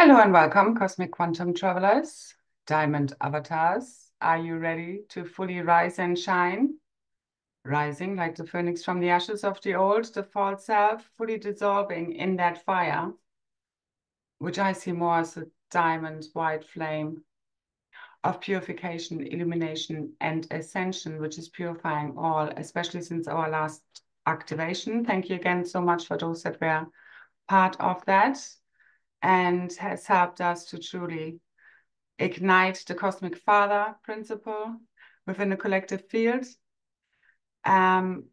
Hello and welcome, Cosmic Quantum Travelers, Diamond Avatars. Are you ready to fully rise and shine? Rising like the phoenix from the ashes of the old, the false self, fully dissolving in that fire, which I see more as a diamond white flame of purification, illumination, and ascension, which is purifying all, especially since our last activation. Thank you again so much for those that were part of that and has helped us to truly ignite the cosmic father principle within the collective field. Um,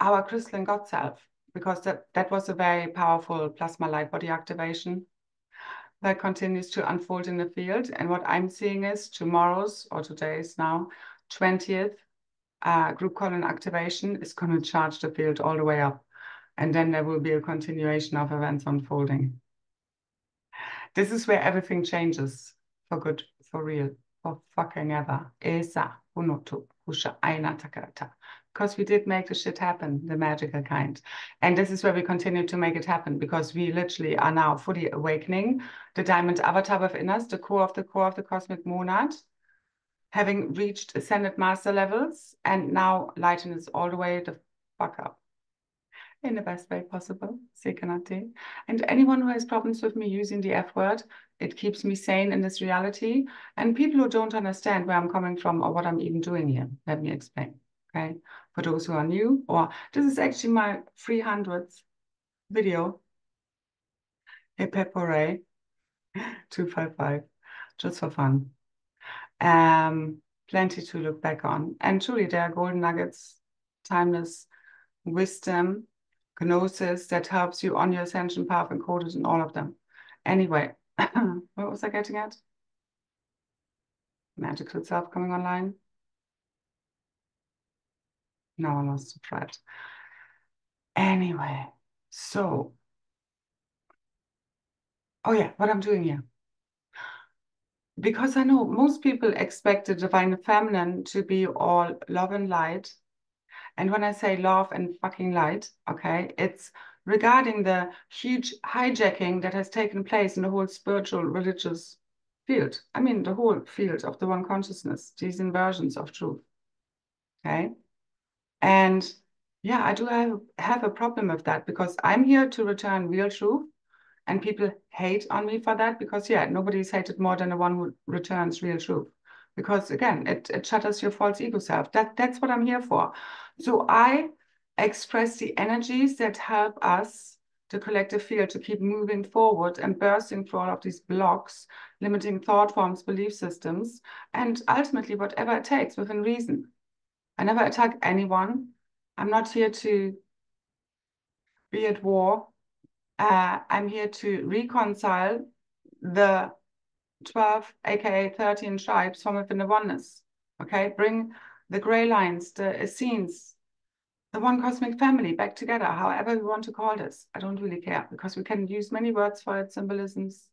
our crystalline God self, because that, that was a very powerful plasma light body activation that continues to unfold in the field. And what I'm seeing is tomorrow's or today's now 20th uh, group colon activation is going to charge the field all the way up. And then there will be a continuation of events unfolding. This is where everything changes for good, for real, for fucking ever. Esa, unotu, kusha, aina takata. Because we did make the shit happen, the magical kind. And this is where we continue to make it happen because we literally are now fully awakening the diamond avatar within us, the core of the core of the cosmic monad, having reached ascended master levels and now lighten us all the way the fuck up in the best way possible, Sekanati. And anyone who has problems with me using the F word, it keeps me sane in this reality. And people who don't understand where I'm coming from or what I'm even doing here, let me explain. Okay. For those who are new, or this is actually my 300th video. Epepore 255, just for fun. Um, plenty to look back on. And truly, there are golden nuggets, timeless wisdom gnosis that helps you on your ascension path encoded in all of them. Anyway, what was I getting at? Magical self coming online. Now I lost the thread. Anyway, so, oh yeah, what I'm doing here. Because I know most people expect the divine feminine to be all love and light and when I say love and fucking light, okay, it's regarding the huge hijacking that has taken place in the whole spiritual religious field. I mean, the whole field of the one consciousness, these inversions of truth. Okay. And yeah, I do have, have a problem with that because I'm here to return real truth. And people hate on me for that because, yeah, nobody's hated more than the one who returns real truth. Because again, it, it shatters your false ego self. That, that's what I'm here for. So I express the energies that help us, the collective field, to keep moving forward and bursting through all of these blocks, limiting thought forms, belief systems, and ultimately whatever it takes within reason. I never attack anyone. I'm not here to be at war. Uh, I'm here to reconcile the 12, aka 13 tribes from within the oneness. Okay, bring the gray lines, the Essenes, the one cosmic family back together, however we want to call this. I don't really care because we can use many words for it, symbolisms.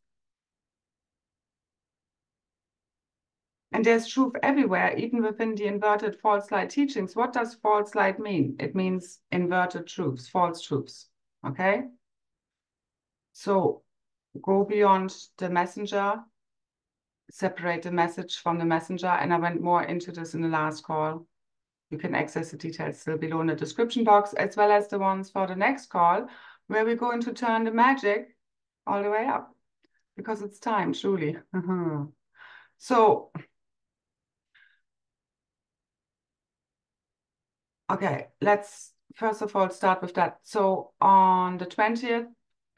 And there's truth everywhere, even within the inverted false light teachings. What does false light mean? It means inverted truths, false truths. Okay? So go beyond the messenger separate the message from the messenger. And I went more into this in the last call. You can access the details still below in the description box, as well as the ones for the next call, where we're going to turn the magic all the way up because it's time, truly. so, okay, let's first of all start with that. So on the 20th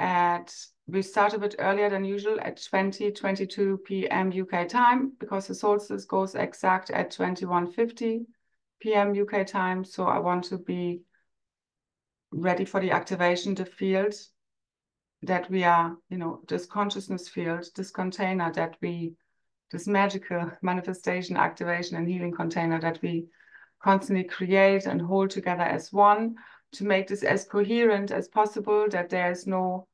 at we start a bit earlier than usual at 20, 22 p.m. UK time because the solstice goes exact at 21.50 p.m. UK time. So I want to be ready for the activation, the field that we are, you know, this consciousness field, this container that we, this magical manifestation, activation, and healing container that we constantly create and hold together as one to make this as coherent as possible, that there is no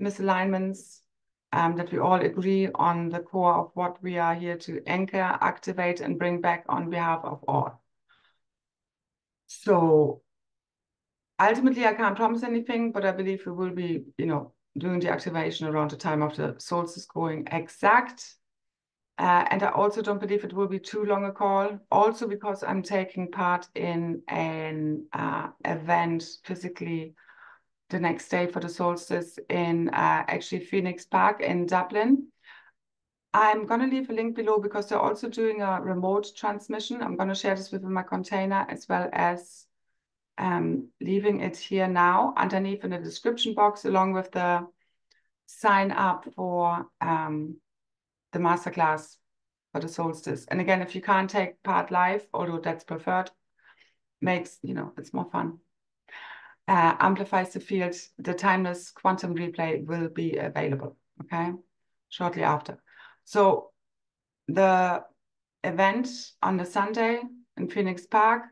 misalignments, um, that we all agree on the core of what we are here to anchor, activate, and bring back on behalf of all. So ultimately, I can't promise anything, but I believe we will be, you know, doing the activation around the time of the solstice going exact. Uh, and I also don't believe it will be too long a call. Also because I'm taking part in an uh, event physically the next day for the solstice in uh, actually Phoenix Park in Dublin. I'm going to leave a link below because they're also doing a remote transmission. I'm going to share this within my container as well as um, leaving it here now underneath in the description box along with the sign up for um, the masterclass for the solstice. And again, if you can't take part live, although that's preferred, makes, you know, it's more fun. Uh, amplifies the field, the timeless quantum replay will be available, okay, shortly after. So the event on the Sunday in Phoenix Park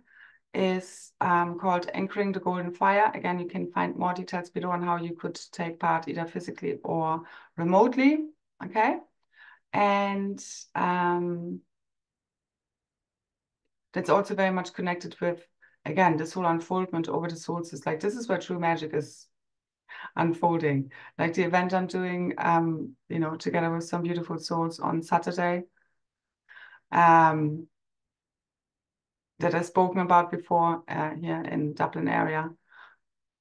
is um, called Anchoring the Golden Fire. Again, you can find more details below on how you could take part either physically or remotely, okay? And um, that's also very much connected with, again, this whole unfoldment over the solstice. Like this is where true magic is unfolding. Like the event I'm doing, um, you know, together with some beautiful souls on Saturday. Um, that I've spoken about before uh, here in Dublin area.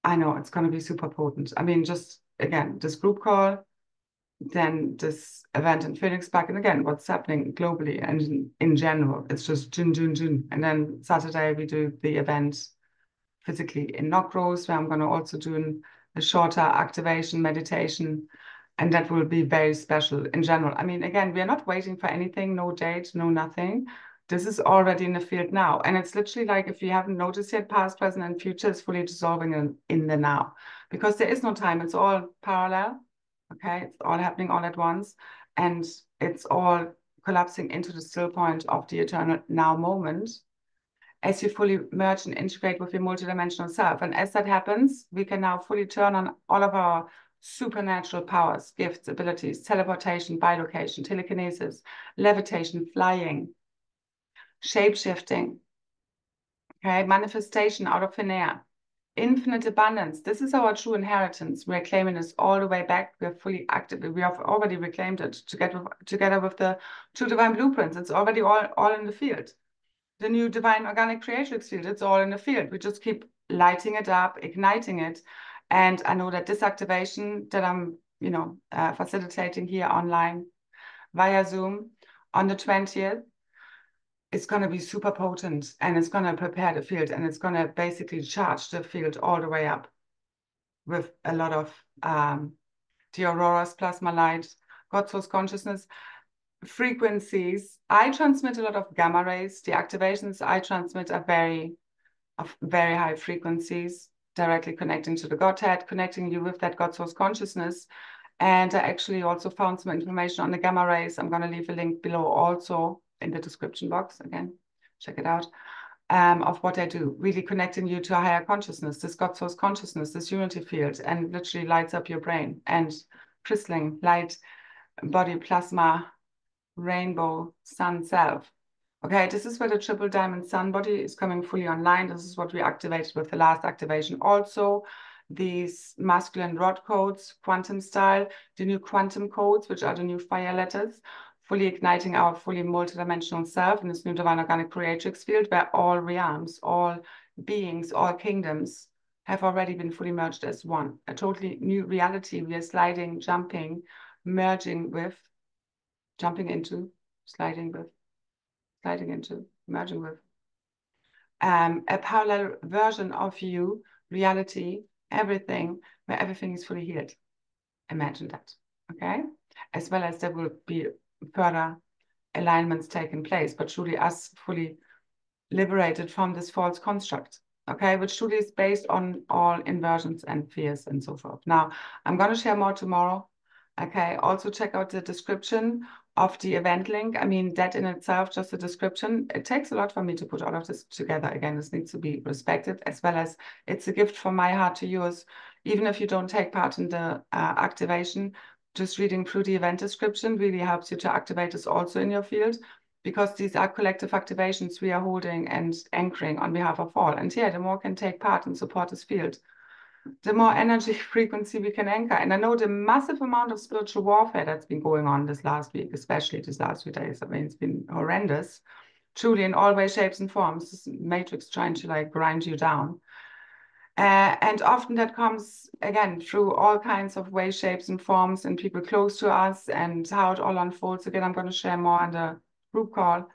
I know it's going to be super potent. I mean, just again, this group call, then this event in Phoenix Park and again, what's happening globally and in, in general. It's just June, June, June. And then Saturday, we do the event physically in Knockrose, where I'm going to also do an, a shorter activation meditation. And that will be very special in general. I mean, again, we are not waiting for anything, no date, no nothing this is already in the field now. And it's literally like, if you haven't noticed yet, past, present, and future is fully dissolving in, in the now because there is no time. It's all parallel. Okay. It's all happening all at once. And it's all collapsing into the still point of the eternal now moment as you fully merge and integrate with your multidimensional self. And as that happens, we can now fully turn on all of our supernatural powers, gifts, abilities, teleportation, bilocation, telekinesis, levitation, flying, shape shifting, okay, manifestation out of thin air, infinite abundance. This is our true inheritance. We're claiming this all the way back. We're fully active. We have already reclaimed it together, together with the two divine blueprints. It's already all, all in the field. The new divine organic creatrix field, it's all in the field. We just keep lighting it up, igniting it. And I know that this activation that I'm, you know, uh, facilitating here online via Zoom on the 20th it's going to be super potent and it's going to prepare the field and it's going to basically charge the field all the way up with a lot of um, the auroras, plasma light, God source consciousness, frequencies. I transmit a lot of gamma rays. The activations I transmit are very, of very high frequencies, directly connecting to the Godhead, connecting you with that God source consciousness. And I actually also found some information on the gamma rays. I'm going to leave a link below also in the description box again, check it out, um, of what I do, really connecting you to a higher consciousness, this God source consciousness, this unity field, and literally lights up your brain and crystalline light, body, plasma, rainbow, sun self. Okay, this is where the triple diamond sun body is coming fully online. This is what we activated with the last activation. Also, these masculine rod codes, quantum style, the new quantum codes, which are the new fire letters, fully igniting our fully multidimensional self in this new divine organic creatrix field where all realms, all beings, all kingdoms have already been fully merged as one. A totally new reality we are sliding, jumping, merging with, jumping into, sliding with, sliding into, merging with. Um, a parallel version of you, reality, everything, where everything is fully healed. Imagine that, okay? As well as there will be further alignments taking place, but truly us fully liberated from this false construct, okay, which truly is based on all inversions and fears and so forth. Now, I'm going to share more tomorrow. Okay, also check out the description of the event link. I mean, that in itself, just the description, it takes a lot for me to put all of this together. Again, this needs to be respected, as well as it's a gift from my heart to yours. Even if you don't take part in the uh, activation, just reading through the event description really helps you to activate this also in your field because these are collective activations we are holding and anchoring on behalf of all. And yeah, the more can take part and support this field, the more energy frequency we can anchor. And I know the massive amount of spiritual warfare that's been going on this last week, especially these last few days. I mean, it's been horrendous, truly in all ways, shapes, and forms. This matrix trying to like grind you down. Uh, and often that comes again through all kinds of ways, shapes, and forms, and people close to us, and how it all unfolds. Again, I'm going to share more on the group call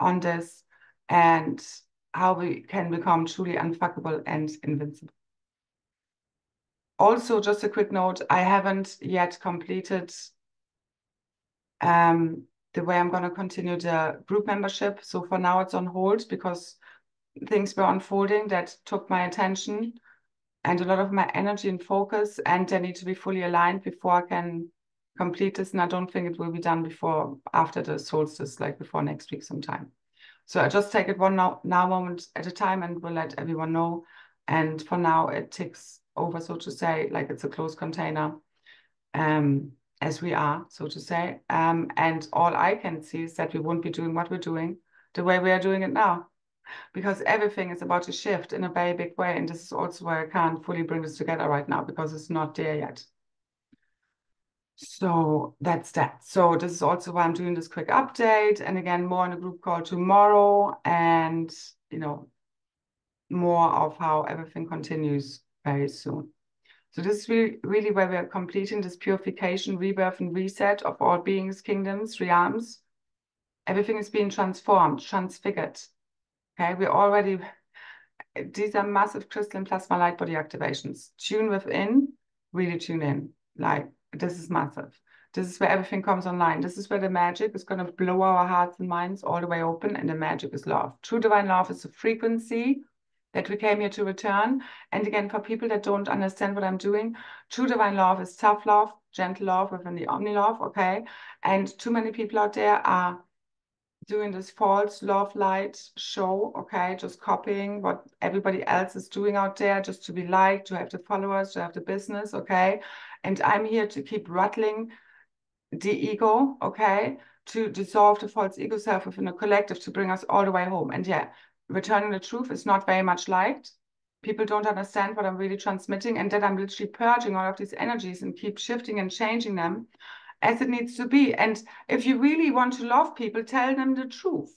on this and how we can become truly unfuckable and invincible. Also, just a quick note, I haven't yet completed um, the way I'm going to continue the group membership. So for now, it's on hold because things were unfolding that took my attention and a lot of my energy and focus, and they need to be fully aligned before I can complete this. And I don't think it will be done before after the solstice, like before next week sometime. So I just take it one now, now moment at a time and will let everyone know. And for now, it ticks over, so to say, like it's a closed container, um, as we are, so to say. Um, and all I can see is that we won't be doing what we're doing the way we are doing it now, because everything is about to shift in a very big way. And this is also why I can't fully bring this together right now because it's not there yet. So that's that. So this is also why I'm doing this quick update. And again, more in a group call tomorrow and, you know, more of how everything continues very soon. So this is really, really where we are completing this purification, rebirth, and reset of all beings, kingdoms, realms. Everything is being transformed, transfigured. Okay, we're already, these are massive crystal and plasma light body activations. Tune within, really tune in. Like, this is massive. This is where everything comes online. This is where the magic is going to blow our hearts and minds all the way open, and the magic is love. True divine love is a frequency that we came here to return. And again, for people that don't understand what I'm doing, true divine love is tough love, gentle love within the omni love, okay? And too many people out there are doing this false love light show, okay? Just copying what everybody else is doing out there just to be liked, to have the followers, to have the business, okay? And I'm here to keep rattling the ego, okay? To dissolve the false ego self within a collective to bring us all the way home. And yeah, returning the truth is not very much liked. People don't understand what I'm really transmitting, and that I'm literally purging all of these energies and keep shifting and changing them as it needs to be. And if you really want to love people, tell them the truth.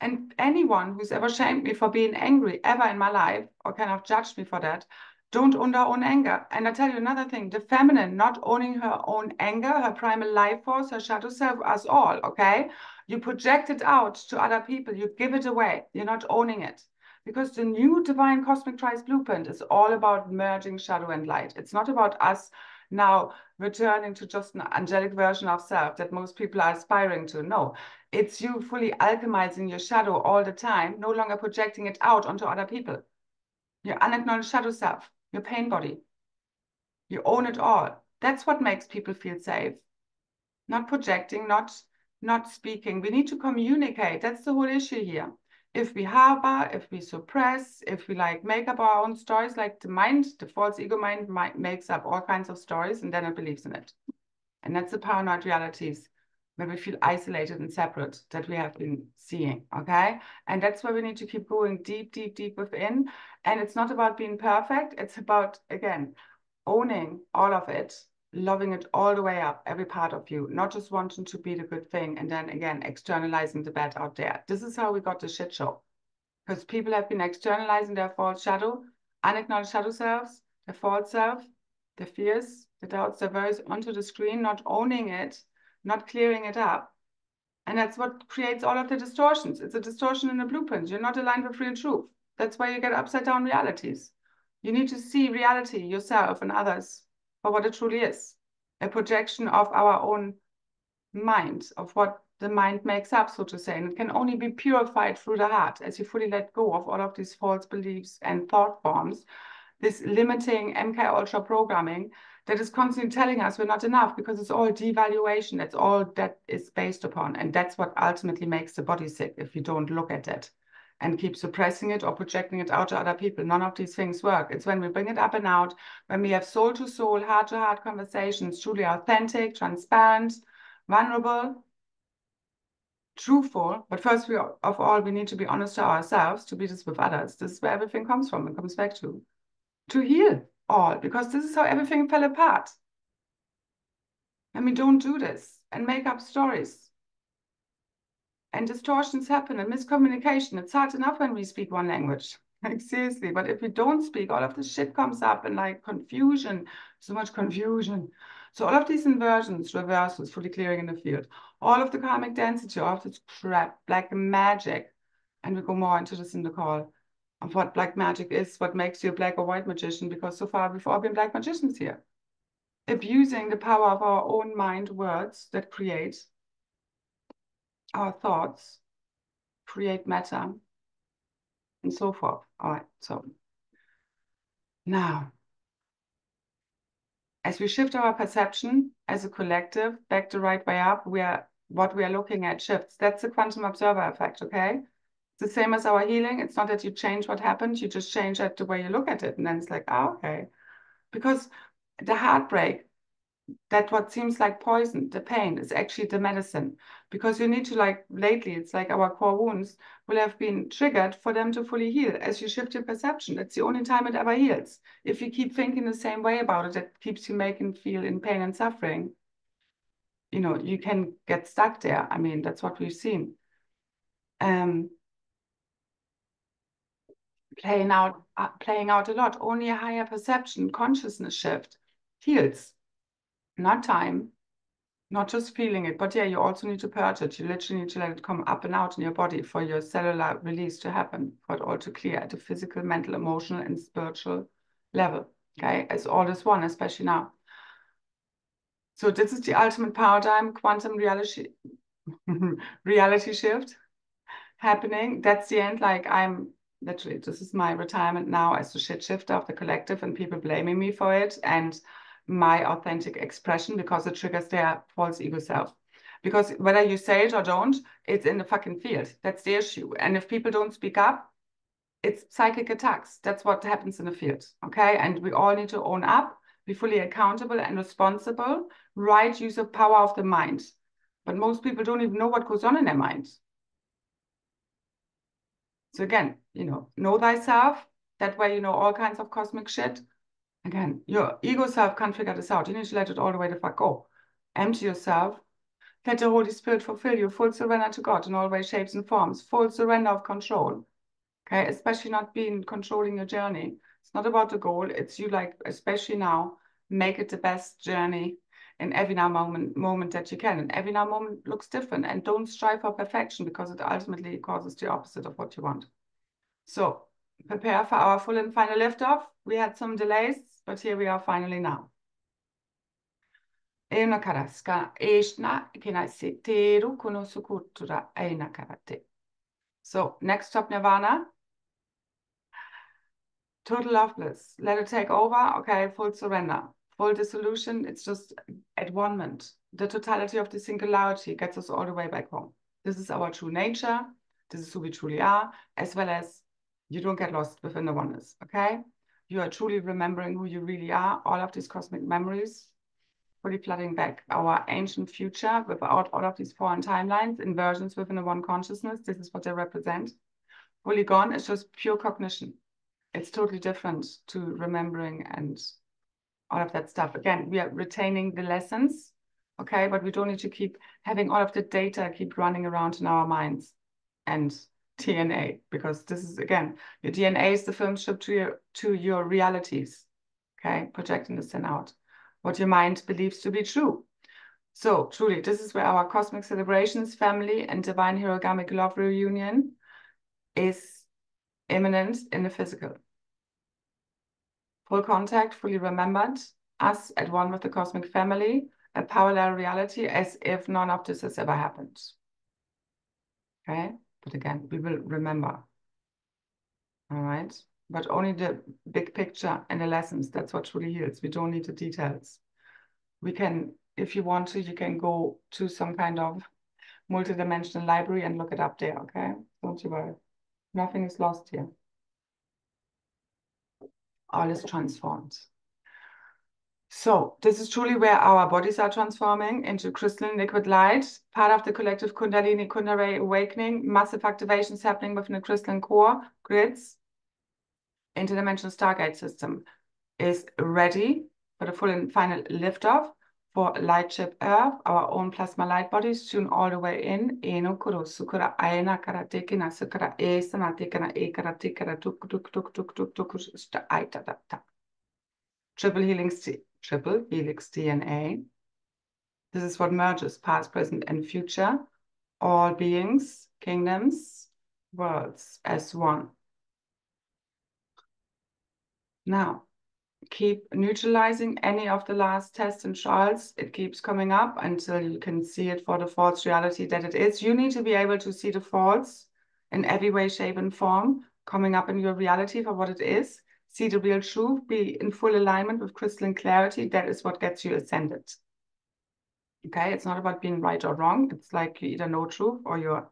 And anyone who's ever shamed me for being angry ever in my life or kind of judged me for that, don't own their own anger. And I tell you another thing, the feminine not owning her own anger, her primal life force, her shadow self, us all, okay? You project it out to other people. You give it away. You're not owning it. Because the new divine cosmic trice blueprint is all about merging shadow and light. It's not about us now returning to just an angelic version of self that most people are aspiring to. No, it's you fully alchemizing your shadow all the time, no longer projecting it out onto other people. Your unacknowledged shadow self, your pain body. You own it all. That's what makes people feel safe. Not projecting, not not speaking. We need to communicate. That's the whole issue here. If we harbor, if we suppress, if we like make up our own stories, like the mind, the false ego mind makes up all kinds of stories and then it believes in it. And that's the paranoid realities where we feel isolated and separate that we have been seeing, okay? And that's where we need to keep going deep, deep, deep within. And it's not about being perfect. It's about, again, owning all of it loving it all the way up, every part of you, not just wanting to be the good thing and then again externalizing the bad out there. This is how we got the shit show. Because people have been externalizing their false shadow, unacknowledged shadow selves, their false self, their fears, the doubts, their worries onto the screen, not owning it, not clearing it up. And that's what creates all of the distortions. It's a distortion in the blueprint. You're not aligned with real truth. That's why you get upside down realities. You need to see reality, yourself and others for what it truly is a projection of our own mind, of what the mind makes up, so to say. And it can only be purified through the heart as you fully let go of all of these false beliefs and thought forms, this limiting MK Ultra programming that is constantly telling us we're not enough because it's all devaluation. That's all that is based upon. And that's what ultimately makes the body sick if you don't look at it and keep suppressing it or projecting it out to other people. None of these things work. It's when we bring it up and out, when we have soul to soul, heart to heart conversations, truly authentic, transparent, vulnerable, truthful. But first we, of all, we need to be honest to ourselves to be this with others. This is where everything comes from and comes back to. To heal all, because this is how everything fell apart. And we don't do this and make up stories. And distortions happen and miscommunication. It's hard enough when we speak one language. Like seriously, but if we don't speak, all of this shit comes up and like confusion, so much confusion. So all of these inversions, reversals, fully clearing in the field, all of the karmic density, all of this crap, black magic, and we go more into this in the call of what black magic is, what makes you a black or white magician, because so far we've all been black magicians here. Abusing the power of our own mind words that create our thoughts, create matter, and so forth. All right, so now, as we shift our perception as a collective back the right way up, we are what we are looking at shifts. That's the quantum observer effect, okay? It's the same as our healing. It's not that you change what happened, you just change it the way you look at it. And then it's like, oh, okay. Because the heartbreak that what seems like poison, the pain, is actually the medicine. Because you need to, like, lately, it's like our core wounds will have been triggered for them to fully heal as you shift your perception. That's the only time it ever heals. If you keep thinking the same way about it, that keeps you making feel in pain and suffering. You know, you can get stuck there. I mean, that's what we've seen. Um, playing out, uh, playing out a lot. Only a higher perception, consciousness shift heals not time, not just feeling it, but yeah, you also need to purge it. You literally need to let it come up and out in your body for your cellular release to happen, for it all to clear at a physical, mental, emotional, and spiritual level. Okay, as all is one, especially now. So this is the ultimate paradigm, quantum reality, reality shift happening. That's the end. Like I'm literally, this is my retirement now as the shit shifter of the collective, and people blaming me for it. And my authentic expression because it triggers their false ego self. Because whether you say it or don't, it's in the fucking field. That's the issue. And if people don't speak up, it's psychic attacks. That's what happens in the field. Okay. And we all need to own up, be fully accountable and responsible, right use of power of the mind. But most people don't even know what goes on in their mind. So again, you know, know thyself. That way you know all kinds of cosmic shit Again, your ego self can't figure this out. You need to let it all the way the fuck go. Empty yourself. Let the Holy Spirit fulfill you. Full surrender to God in all ways, shapes, and forms. Full surrender of control. Okay, especially not being controlling your journey. It's not about the goal. It's you like, especially now, make it the best journey in every now moment moment that you can. And every now moment looks different. And don't strive for perfection because it ultimately causes the opposite of what you want. So prepare for our full and final liftoff. We had some delays but here we are finally now. E una karaska eshna kuno sukutura karate. So next stop nirvana. Total love bliss. Let it take over. Okay, full surrender. Full dissolution. It's just at one moment. The totality of the singularity gets us all the way back home. This is our true nature. This is who we truly are, as well as you don't get lost within the oneness. Okay you are truly remembering who you really are, all of these cosmic memories, fully flooding back our ancient future without all of these foreign timelines, inversions within the one consciousness. This is what they represent. Fully gone is just pure cognition. It's totally different to remembering and all of that stuff. Again, we are retaining the lessons, okay, but we don't need to keep having all of the data keep running around in our minds and DNA, because this is again, your DNA is the film strip to your to your realities. Okay, projecting this then out. What your mind believes to be true. So truly, this is where our cosmic celebrations, family, and divine hierogamic love reunion is imminent in the physical. Full contact, fully remembered, us at one with the cosmic family, a parallel reality as if none of this has ever happened. Okay. But again, we will remember. All right. But only the big picture and the lessons. That's what truly heals. We don't need the details. We can, if you want to, you can go to some kind of multidimensional library and look it up there. Okay. Don't you worry. Nothing is lost here. All is transformed. So this is truly where our bodies are transforming into crystalline liquid light, part of the collective Kundalini Kundalini awakening, massive activations happening within the crystalline core grids, interdimensional stargate system is ready for the full and final liftoff for Lightship Earth, our own plasma light bodies, tune all the way in. Eno kuro sukura aena kara tekina sukara e sana tekana e kara tekara tuk tuk tuk tuk tuk tuk sta aita ta ta. Triple helix, triple helix DNA. This is what merges past, present, and future. All beings, kingdoms, worlds as one. Now, keep neutralizing any of the last tests and trials. It keeps coming up until you can see it for the false reality that it is. You need to be able to see the false in every way, shape, and form coming up in your reality for what it is. See the real truth, be in full alignment with crystalline clarity. That is what gets you ascended. Okay, it's not about being right or wrong. It's like you either know truth or you're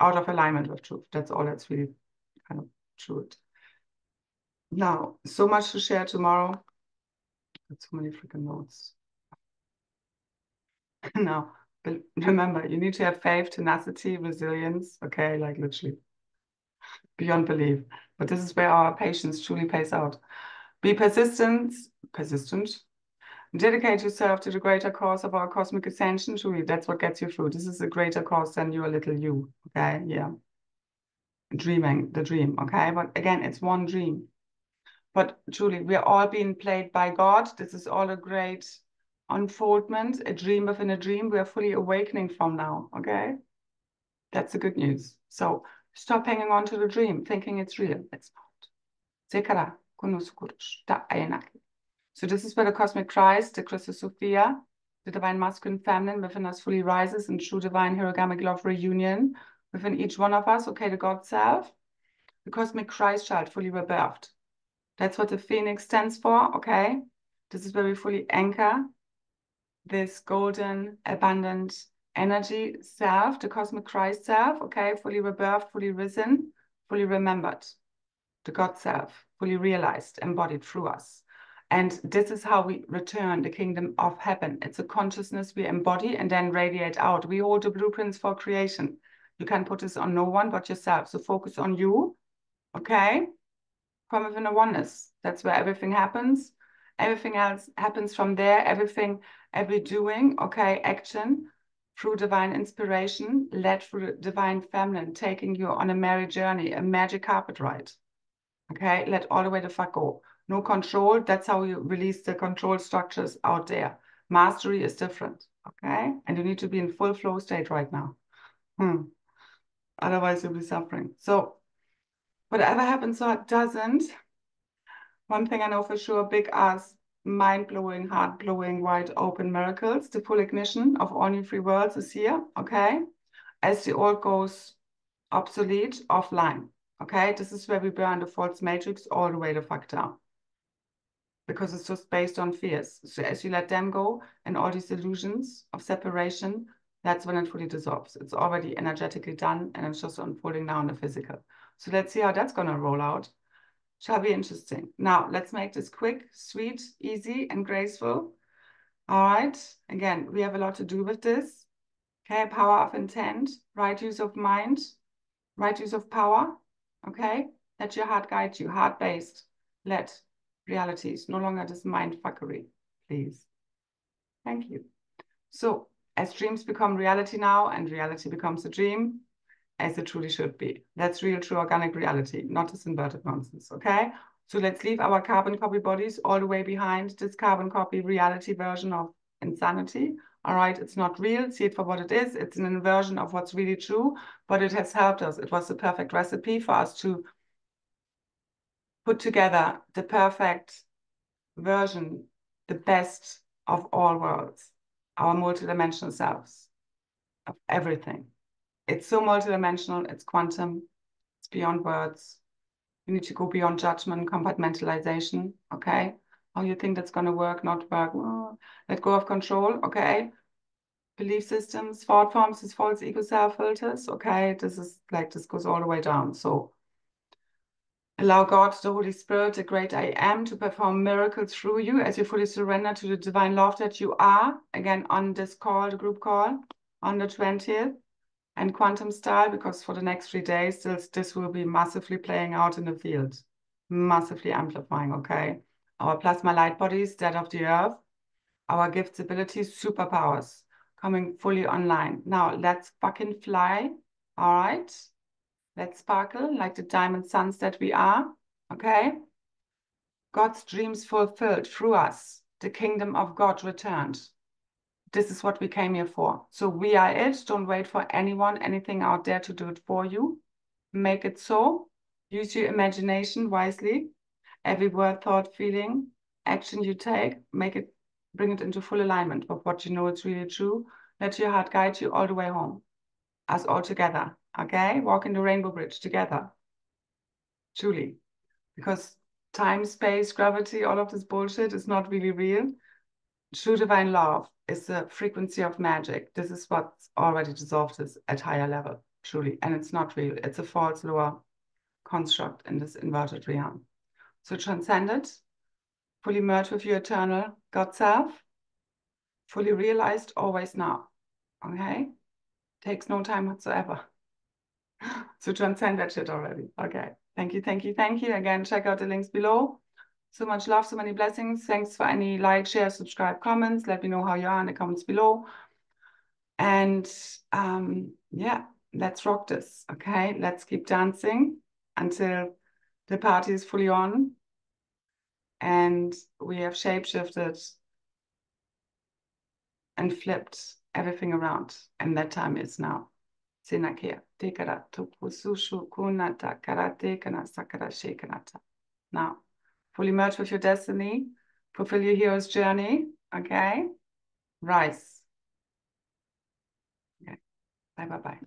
out of alignment with truth. That's all that's really kind of true. Now, so much to share tomorrow. Got so many freaking notes. now, remember, you need to have faith, tenacity, resilience. Okay, like literally beyond belief. But this is where our patience truly pays out. Be persistent, persistent. Dedicate yourself to the greater cause of our cosmic ascension. Truly, that's what gets you through. This is a greater cause than your little you. Okay, yeah. Dreaming the dream. Okay, but again, it's one dream. But truly, we are all being played by God. This is all a great unfoldment, a dream within a dream. We are fully awakening from now, okay? That's the good news. So stop hanging on to the dream, thinking it's real. It's not. So this is where the cosmic Christ, the Christos Sophia, the divine masculine feminine within us fully rises in true divine hierogamic love reunion within each one of us, okay, the God self, the cosmic Christ child fully rebirthed. That's what the phoenix stands for, okay? This is where we fully anchor this golden, abundant energy self, the cosmic Christ self, okay? Fully rebirthed, fully risen, fully remembered. The God self, fully realized, embodied through us. And this is how we return the kingdom of heaven. It's a consciousness we embody and then radiate out. We hold the blueprints for creation. You can put this on no one but yourself. So focus on you, okay? from within a oneness. That's where everything happens. Everything else happens from there. Everything, every doing, okay, action through divine inspiration, led through divine feminine, taking you on a merry journey, a magic carpet ride. Okay, let all the way the fuck go. No control. That's how you release the control structures out there. Mastery is different. Okay, and you need to be in full flow state right now. Hmm. Otherwise, you'll be suffering. So whatever happens or doesn't, one thing I know for sure, big ass, mind-blowing, heart-blowing, wide open miracles, the full ignition of all new free worlds is here, okay? As the old goes obsolete, offline, okay? This is where we burn the false matrix all the way the fuck down. Because it's just based on fears. So as you let them go and all these illusions of separation, that's when it fully dissolves. It's already energetically done and it's just unfolding now in the physical. So let's see how that's going to roll out. Shall be interesting. Now, let's make this quick, sweet, easy, and graceful. All right. Again, we have a lot to do with this. Okay, power of intent, right use of mind, right use of power. Okay, let your heart guide you, heart-based. Let realities, no longer this mind fuckery, please. Thank you. So, as dreams become reality now and reality becomes a dream, as it truly should be. That's real, true, organic reality, not this inverted nonsense, okay? So let's leave our carbon copy bodies all the way behind this carbon copy reality version of insanity. All right, it's not real. See it for what it is. It's an inversion of what's really true, but it has helped us. It was the perfect recipe for us to put together the perfect version, the best of all worlds, our multidimensional selves, of everything it's so multidimensional, it's quantum, it's beyond words. You need to go beyond judgment, compartmentalization, okay? How you think that's gonna work, not work. Let go of control, okay? Belief systems, thought forms, this false ego self filters, okay? This is like, this goes all the way down. So Allow God, the Holy Spirit, the great I am, to perform miracles through you as you fully surrender to the divine love that you are. Again, on this call, the group call, on the 20th, and quantum style, because for the next three days, this, this will be massively playing out in the field, massively amplifying, okay? Our plasma light bodies, that of the earth, our gifts, abilities, superpowers coming fully online. Now let's fucking fly. All right. Let's sparkle like the diamond suns that we are. Okay. God's dreams fulfilled through us. The kingdom of God returned. This is what we came here for. So we are it. Don't wait for anyone, anything out there to do it for you. Make it so. Use your imagination wisely. Every word, thought, feeling, action you take, make it bring it into full alignment with what you know is really true. Let your heart guide you all the way home, us all together. Okay, walking the rainbow bridge together. Truly, because time, space, gravity, all of this bullshit is not really real. True divine love is the frequency of magic. This is what's already dissolved is at higher level, truly. And it's not real. It's a false lower construct in this inverted realm. So transcend it, fully merge with your eternal God self, fully realized always now. Okay? Takes no time whatsoever. so transcend that shit already. Okay. Thank you, thank you, thank you. Again, check out the links below. So much love, so many blessings. Thanks for any like, share, subscribe, comments. Let me know how you are in the comments below. And um, yeah, let's rock this. Okay, let's keep dancing until the party is fully on and we have shapeshifted and flipped everything around. And that time is now. Kunata, karate, kana, sakara. Now, fully merge with your destiny, fulfill your hero's journey, okay? Rise. Okay. Bye, bye, bye.